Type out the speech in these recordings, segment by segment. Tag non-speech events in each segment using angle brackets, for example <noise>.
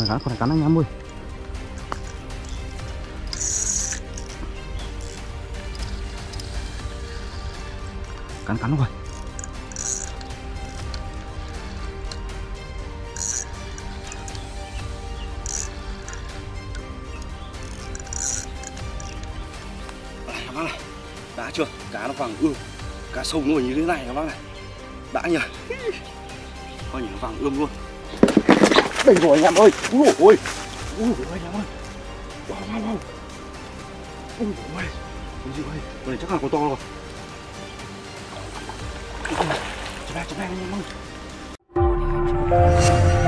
con này cắn con này cắn anh em ơi. Cắn cắn rồi các bác này, đã chưa? Cá nó vàng ươm, cá sông nó như thế này các bác này. Đã nhỉ? Coi như nó vàng ươm luôn tỉnh rồi anh em ơi. Ui dồi ôi. Ui dồi ôi, anh em ơi. Wow wow wow. Ui dồi ôi. Ui dồi ôi. Con này chắc là con to rồi. Chụp ra chụp ra anh em ơi.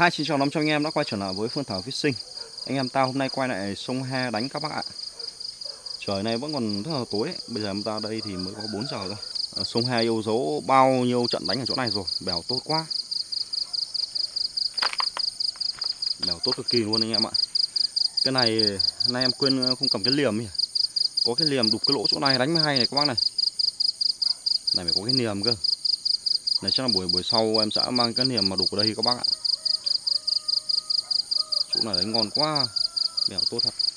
Hai xin chào 500 anh em đã quay trở lại với Phương Thảo Fishing Anh em ta hôm nay quay lại sông He đánh các bác ạ. Trời này vẫn còn rất là tối ấy. Bây giờ em ta đây thì mới có 4 giờ thôi. Ở Sông He yêu dấu bao nhiêu trận đánh ở chỗ này rồi. Bèo tốt quá. Bèo tốt cực kỳ luôn anh em ạ. Cái này nay em quên ờ, không cầm cái liềm nhỉ? Có cái liềm đục cái lỗ chỗ này đánh mới hay này các bác này. Này phải có cái liềm cơ. Này chắc là buổi buổi sau em sẽ mang cái liềm mà đục ở đây các bác ạ chỗ này đấy ngon quá. Bèo tốt thật.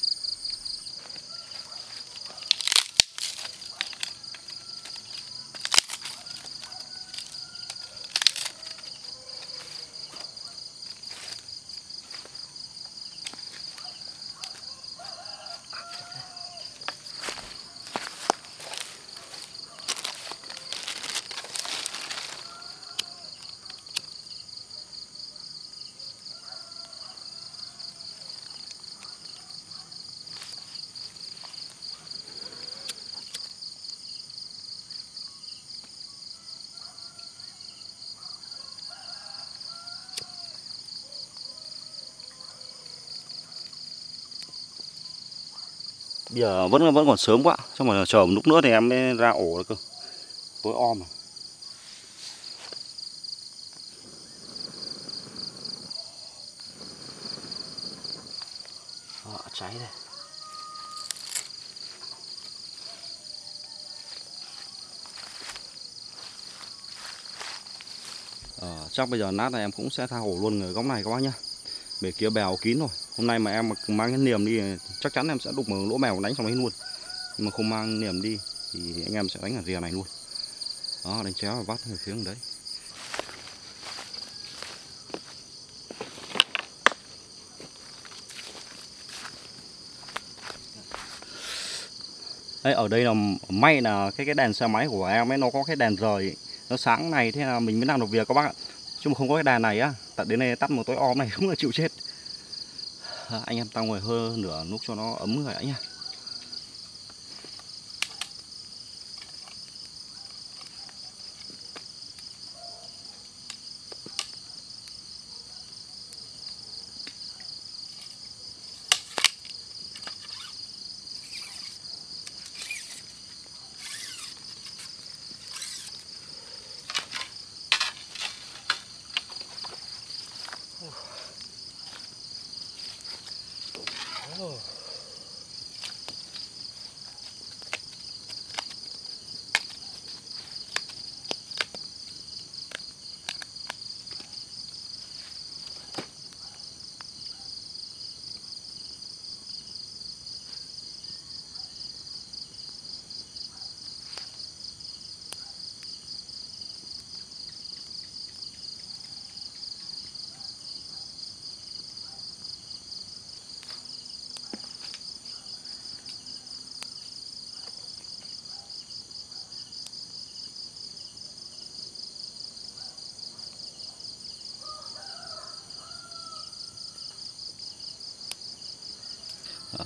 Bây giờ vẫn vẫn còn sớm quá. Xong rồi chờ một lúc nữa thì em mới ra ổ được cơ. Tối om mà Đó, cháy đây. Ờ, chắc bây giờ nát này em cũng sẽ tha ổ luôn người góc này các bác nhá. Bể kia bèo kín rồi. Hôm nay mà em mang cái niềm đi chắc chắn em sẽ đục mở lỗ mèo đánh xong đấy luôn. Nhưng mà không mang niềm đi thì anh em sẽ đánh ở rìa này luôn. Đó đánh chéo và vắt về phía đấy. Đấy, ở đây là may là cái cái đèn xe máy của em ấy nó có cái đèn rời nó sáng này thế là mình mới làm được việc các bác ạ. Chứ mà không có cái đèn này á tận đến đây tắt một tối om này <laughs> cũng là chịu chết anh em ta ngồi hơn nửa lúc cho nó ấm rồi đã nha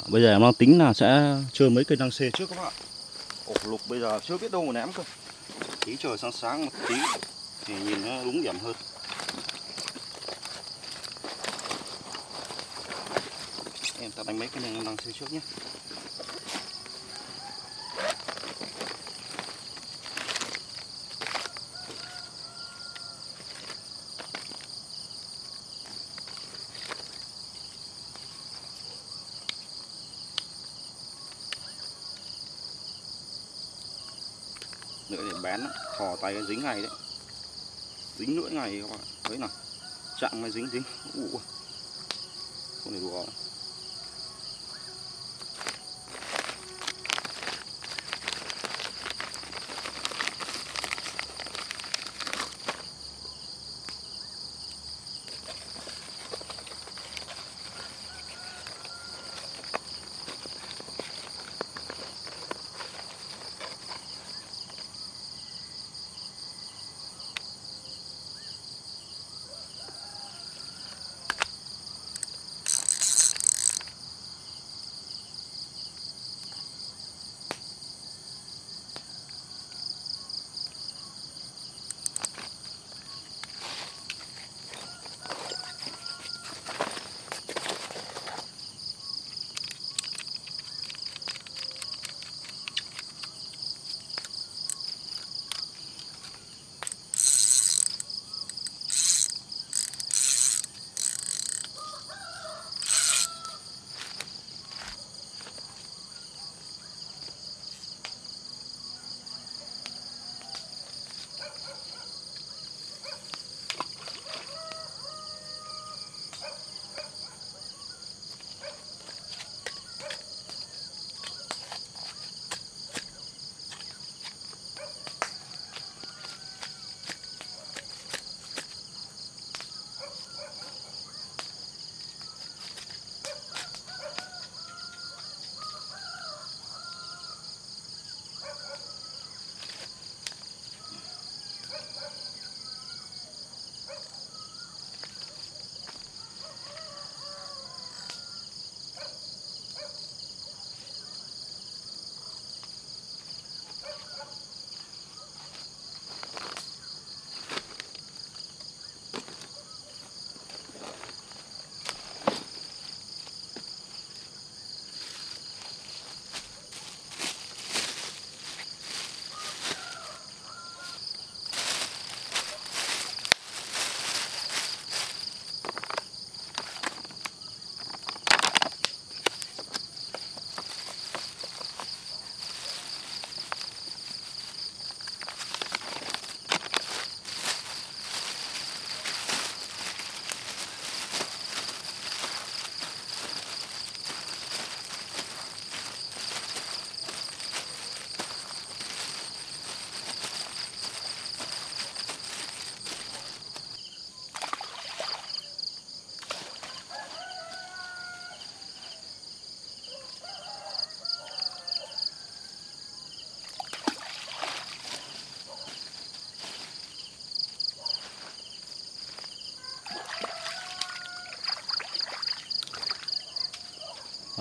bây giờ em đang tính là sẽ chơi mấy cây năng xê trước các bạn ổ lục bây giờ chưa biết đâu mà ném cơ. Tí trời sáng sáng một tí thì nhìn nó đúng điểm hơn. Em ta đánh mấy cái năng xê trước nhé. Nữa để bén thò tay dính ngay đấy. Dính lưỡi ngay các bạn. Thấy nào? Chạm mới dính dính. Ủa. không thể đùa.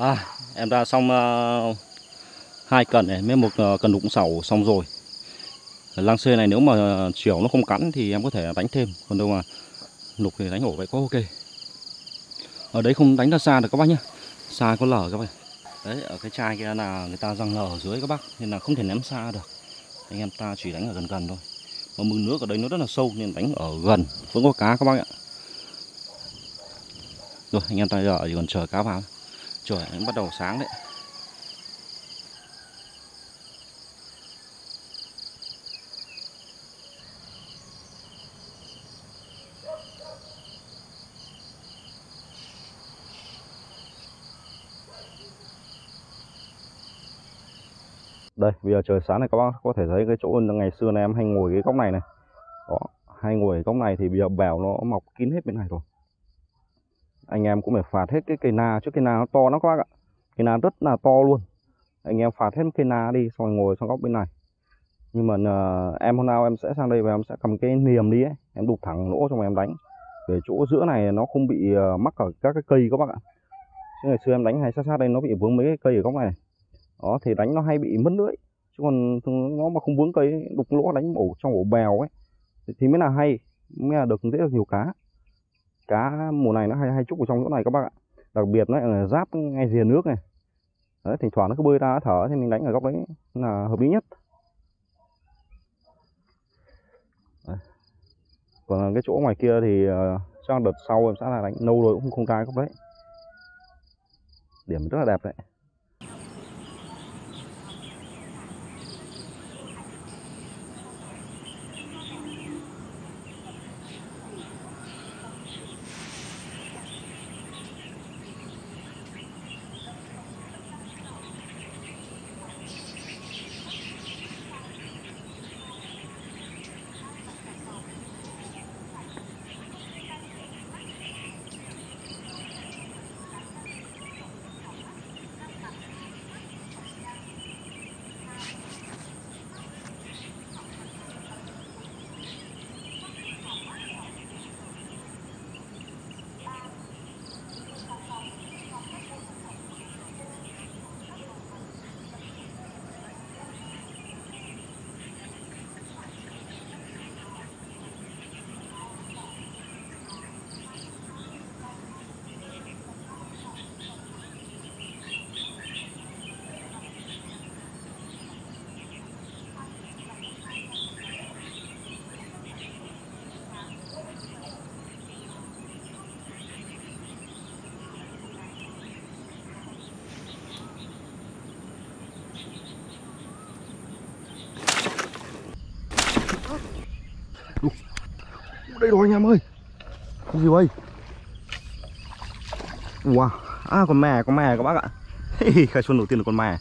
À, em ra xong uh, hai cần này mới một uh, cần đụng sầu xong rồi. Lang xê này nếu mà chiều nó không cắn thì em có thể đánh thêm, còn đâu mà lục thì đánh ổ vậy có ok. Ở đấy không đánh ra xa được các bác nhá. Xa có lở các bác. Đấy, ở cái chai kia là người ta răng lở ở dưới các bác nên là không thể ném xa được. Anh em ta chỉ đánh ở gần gần thôi. Mà mương nước ở đây nó rất là sâu nên đánh ở gần vẫn có cá các bác ạ. Rồi anh em ta giờ chỉ còn chờ cá vào. Trời nó bắt đầu sáng đấy. Đây, bây giờ trời sáng này các bác có thể thấy cái chỗ ngày xưa này em hay ngồi cái góc này này. Đó, hay ngồi cái góc này thì bây giờ bèo nó mọc kín hết bên này rồi anh em cũng phải phạt hết cái cây na. Trước cây na nó to lắm các bác ạ. Cây na rất là to luôn. Anh em phạt hết cây na đi xong ngồi sang góc bên này. Nhưng mà uh, em hôm nào em sẽ sang đây và em sẽ cầm cái niềm đi ấy. Em đục thẳng lỗ xong em đánh. Để chỗ giữa này nó không bị uh, mắc ở các cái cây các bác ạ. Chứ ngày xưa em đánh hay sát sát đây nó bị vướng mấy cái cây ở góc này. Đó thì đánh nó hay bị mất lưỡi chứ còn nó mà không vướng cây đục lỗ đánh ổ trong ổ bèo ấy. Thì mới là hay mới là được dễ được nhiều cá cá mùa này nó hay hay trúc ở trong chỗ này các bác ạ. Đặc biệt nó là giáp ngay rìa nước này. Đấy thỉnh thoảng nó cứ bơi ra thở thì mình đánh ở góc đấy là hợp lý nhất. Đấy. còn cái chỗ ngoài kia thì uh, đợt sau em sẽ là đánh nâu rồi cũng không, không ra góc đấy. Điểm rất là đẹp đấy. Đây rồi anh em ơi. Cái gì vậy? Wow À con mè con mè các bác ạ. Khai xuân đầu tiên là con mè.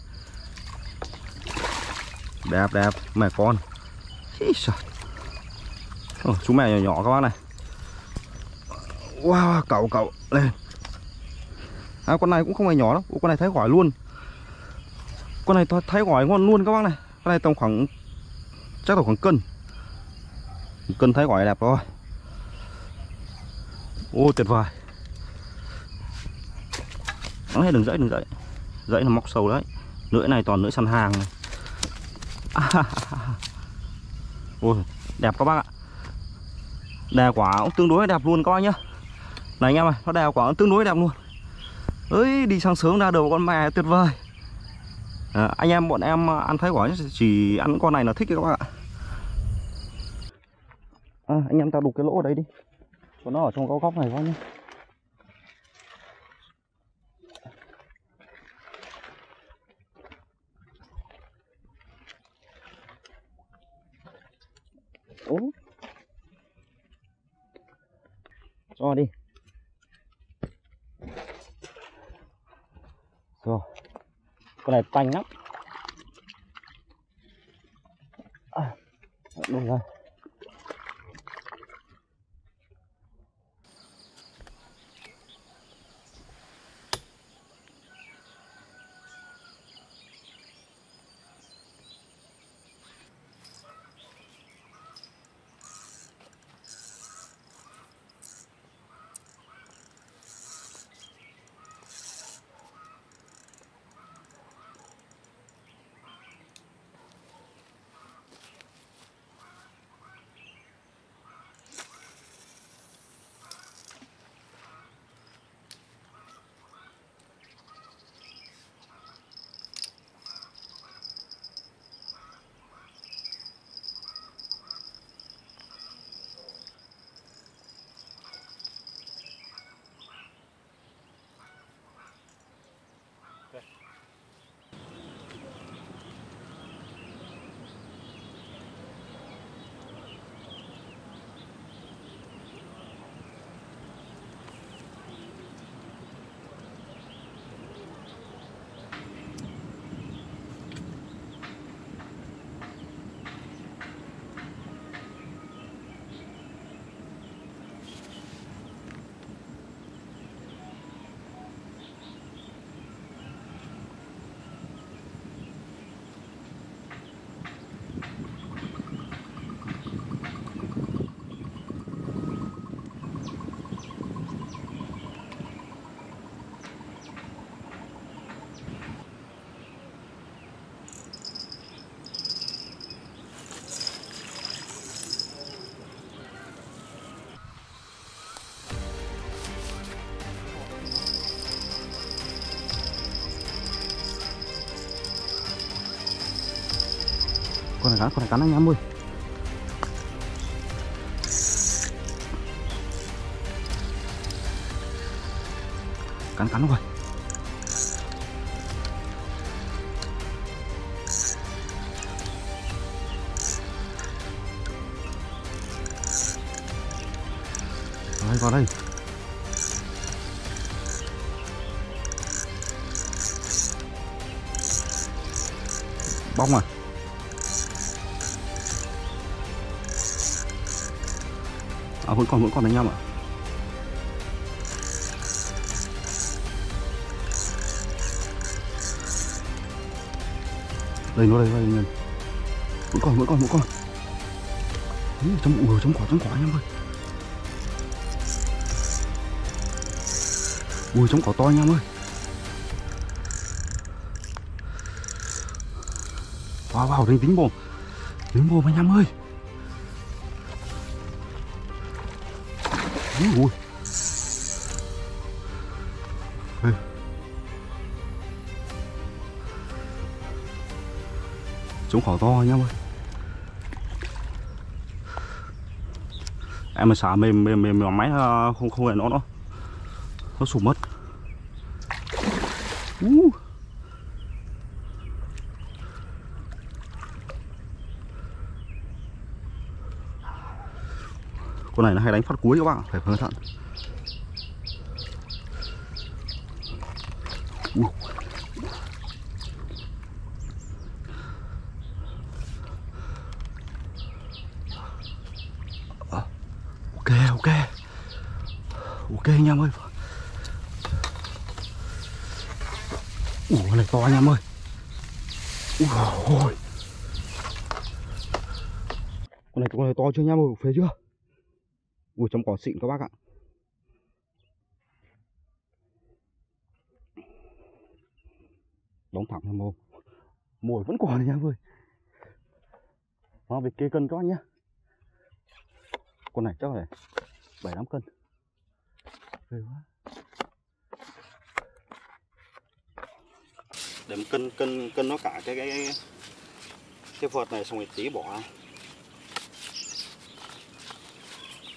Đẹp đẹp Mè con. Ồ, Chú mè nhỏ nhỏ các bác này. Wow cậu cậu lên. À con này cũng không phải nhỏ đâu. Con này thấy gỏi luôn. Con này thấy gỏi ngon luôn các bác này. Con này tầm khoảng Chắc là khoảng cân. Cân thấy gỏi đẹp rồi ô tuyệt vời. Nó hết đừng dãy đừng dãy dãy là móc sâu đấy. Lưỡi này toàn lưỡi săn hàng này. <laughs> Ôi đẹp các bác ạ. Đè quả cũng tương đối đẹp luôn các bác nhá. Này anh em ơi nó đè quả cũng tương đối đẹp luôn. Ấy đi sáng sớm ra đầu con mè tuyệt vời. À, anh em bọn em ăn thái quả chỉ ăn con này là thích các bác ạ. À, anh em ta đục cái lỗ ở đây đi của nó ở trong góc góc này quá nhé Ủa? Cho đi. Rồi. Con này tanh lắm. À, Đúng rồi này cắn con này cắn anh em ơi. Cắn cắn rồi đây, vào đây. Bông à à vẫn còn vẫn còn anh em ạ. Đây nó đây đây anh em vẫn còn vẫn còn vẫn còn. Ý, trong ủa trong quả trong quả anh em ơi. Ui trong quả to anh em ơi. Wow, wow, đánh tính bồm. Tính bồm anh em ơi. Ui Đây. Chúng khỏ to anh em ơi Em mà xả mềm mềm mềm, mềm máy à, không không hề nó nó Nó sụp mất uh. Con này nó hay đánh phát cuối các bạn, phải cẩn thận ờ, ok ok. Ok anh em ơi. Ủa, con này to anh em ơi. Ui ôi. Con này con này to chưa anh em ơi? Phế chưa? Ui, trong cỏ xịn các bác ạ. Đóng thẳng lên mồm Mồi vẫn còn này nha ơi Nó về kê cân các bác nhá Con này chắc phải 7 8 cân. Ghê quá. Để cân cân cân nó cả cái cái cái vợt này xong rồi tí bỏ.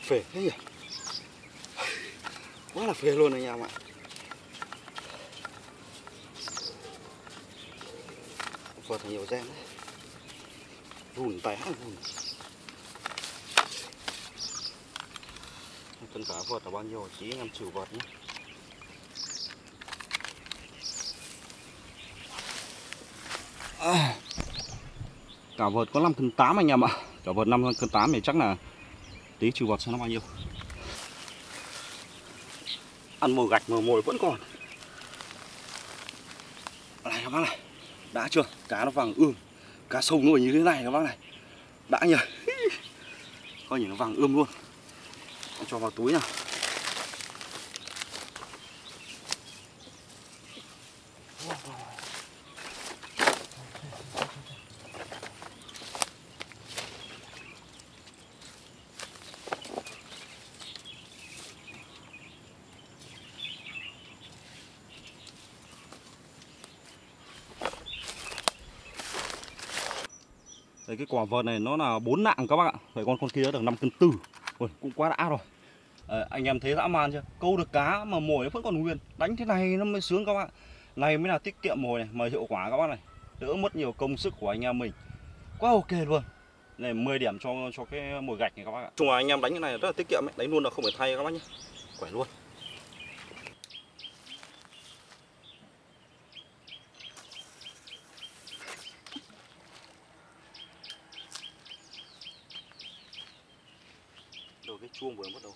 Phê. Thế nhỉ quá là phê luôn anh em ạ vợt nhiều gen đấy. Vùn té vùn. Cân cá vợt là bao nhiêu chỉ em chịu vợt nhé. À, cả vợt có 5 cân 8 anh em ạ. Cả vợt 5 cân 8 thì chắc là tí trừ bọt xem nó bao nhiêu. Ăn mồi gạch mà mồi vẫn còn. Này các bác này, đã chưa? Cá nó vàng ươm, cá sông nó như thế này các bác này. Đã nhỉ <laughs> coi nhìn nó vàng ươm luôn. Cho vào túi nào cái quả vợt này nó là bốn nặng các bác ạ. Vậy con con kia được 5 cân tư. Cũng quá đã rồi. À, Anh em thấy dã man chưa? Câu được cá mà mồi vẫn còn nguyên. Đánh thế này nó mới sướng các bạn Này mới là tiết kiệm mồi này Mà hiệu quả các bác này. Đỡ mất nhiều công sức của anh em mình. Quá ok luôn. Này 10 điểm cho cho cái mồi gạch này các bác ạ. Chung là anh em đánh cái này rất là tiết kiệm ấy. Đánh luôn là không phải thay các bác nhé. Khỏe luôn. Chuông vừa bắt đầu.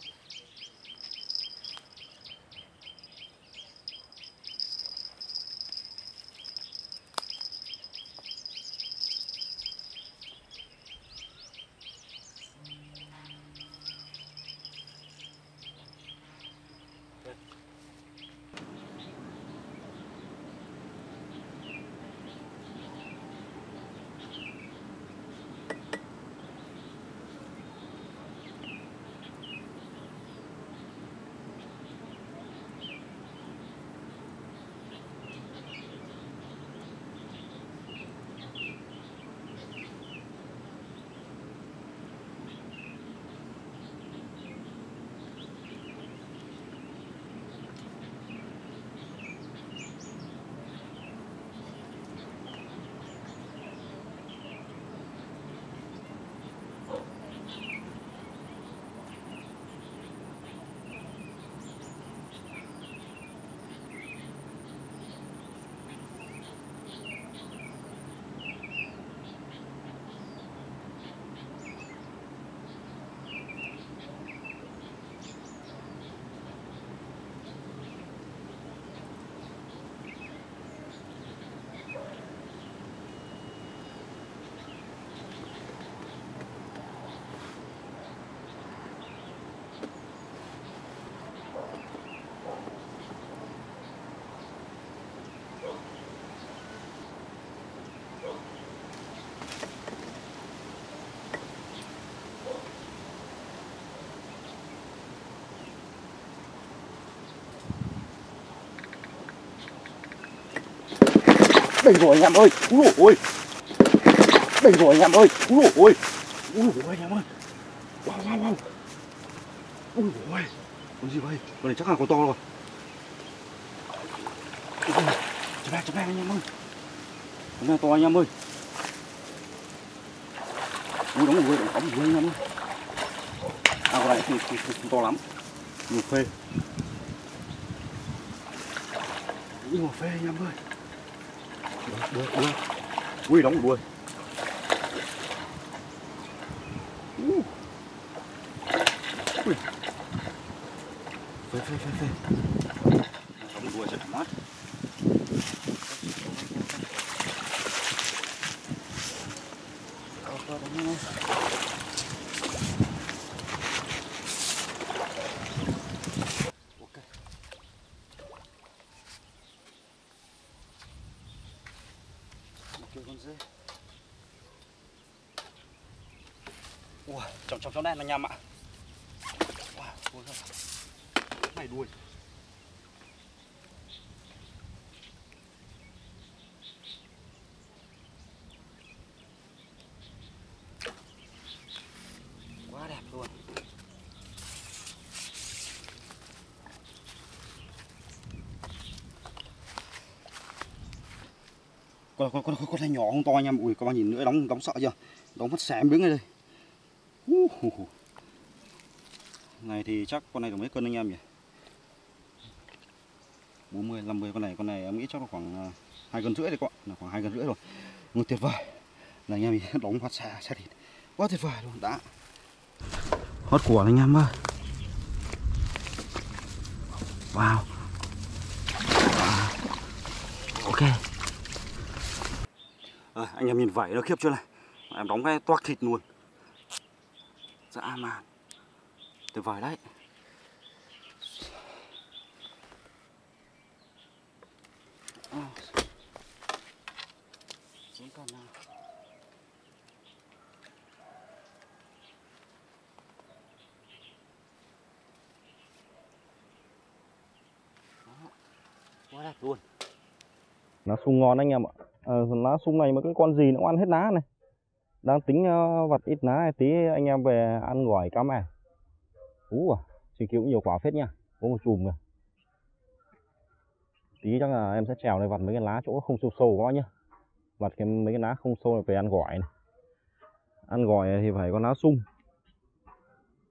Đây rồi anh em ơi úi ôi đây rồi anh em ơi úi ôi úi ôi anh em ơi. Wow wow wow. Úi ôi con gì vậy? Con này chắc là con to rồi. Chụp này chụp này anh em ơi. Con này to anh em ơi. Ui đóng rồi đóng rồi anh em ơi. À con này thì, thì, thì không to lắm. Nhiều phê. Nhiều phê anh em ơi đuôi. Đuôi, được ui đóng đuôi. Ui. Phê phê phê phê đóng đuôi rất mát Ok. Một kiểu con dê. Ủa, trong trong trong đen anh nhầm ạ. Ui. Này đuôi. Quá đẹp luôn. con con con con này nhỏ không to anh em ui các bạn nhìn nữa đóng đóng sợ chưa đóng mất xém đứng đây đây này thì chắc con này được mấy cân anh em nhỉ? 40 50 con này con này em nghĩ chắc là khoảng à, hai cân rưỡi đấy con là khoảng hai cân rưỡi rồi. Một tuyệt vời. Là anh em mình <laughs> đóng phát xa xa thịt. Quá tuyệt vời luôn đã. Hót của anh em ơi. Wow. Ok. À, anh em nhìn vảy nó khiếp chưa này? Em đóng cái toác thịt luôn dã man tuyệt vời đấy. Ờ. Nào? Quá đẹp luôn. Lá sung ngon anh em ạ. À, lá sung này mà cái con gì nó ăn hết lá này đang tính vật vặt ít lá tí anh em về ăn gỏi cá mè à? ú à chỉ cứu nhiều quả phết nha có một chùm rồi. tí chắc là em sẽ trèo này vặt mấy cái lá chỗ không sâu sâu quá nhá. Vặt cái mấy cái lá không sâu này về ăn gỏi này. Ăn gỏi thì phải có lá sung.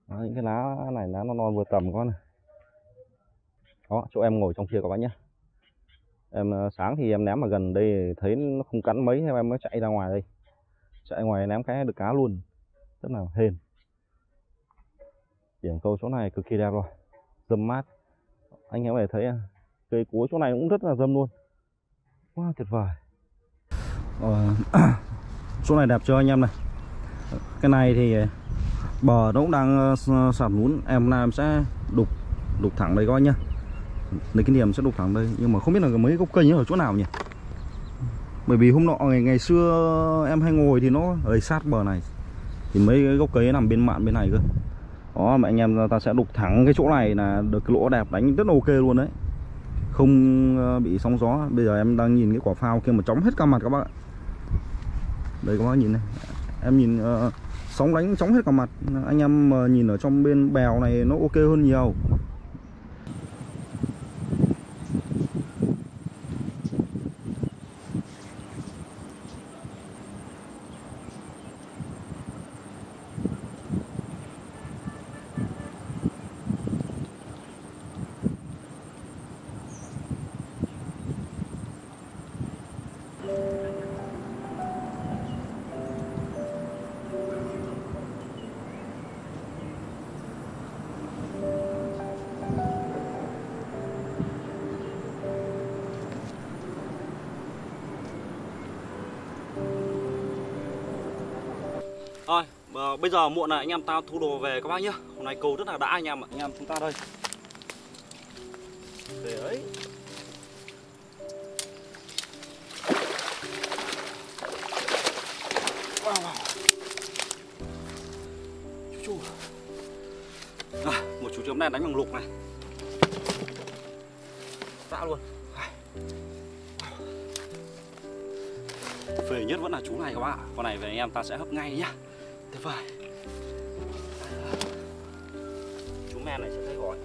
Đó, những cái lá này lá nó non vừa tầm con này. Đó chỗ em ngồi trong kia các bạn nhé em ờ, sáng thì em ném ở gần đây thấy nó không cắn mấy em mới chạy ra ngoài đây chạy ngoài ném cái được cá luôn. Rất là hên điểm câu chỗ này cực kỳ đẹp rồi. Dâm mát. Anh em có thể thấy à, cây cối chỗ này cũng rất là dâm luôn. Quá tuyệt vời. Ờ, <clears throat> chỗ này đẹp chưa anh em này. Cái này thì à, bờ nó cũng đang ờ, sạt lún. Em nay em sẽ đục đục thẳng đây coi nhá. Lấy cái điểm sẽ đục thẳng đây. Nhưng mà không biết là mấy gốc cây ở chỗ nào nhỉ? Bởi vì hôm nọ ngày, ngày xưa em hay ngồi thì nó ở sát bờ này. Thì mấy cái gốc cây nằm bên mạn bên này cơ. Đó mà anh em ta sẽ đục thẳng cái chỗ này là được cái lỗ đẹp đánh rất là ok luôn đấy. Không ờ, bị sóng gió. Bây giờ em đang nhìn cái quả phao kia mà chóng hết cả mặt các bác ạ. Đây các bác nhìn này. Em nhìn uh, sóng đánh chóng hết cả mặt. Anh em uh, nhìn ở trong bên bèo này nó ok hơn nhiều. Thôi, ờ, bây giờ muộn này anh em tao thu đồ về các bác nhá. Hôm nay câu rất là đã anh em ạ. Anh em chúng ta đây. Để ấy. Wow, wow. Chú chú. À, một chú chấm này đánh bằng lục này. Đã luôn. phê nhất vẫn là chú này các bạn ạ con này về anh em ta sẽ hấp ngay nhá tuyệt vời chú men này sẽ thấy gọi.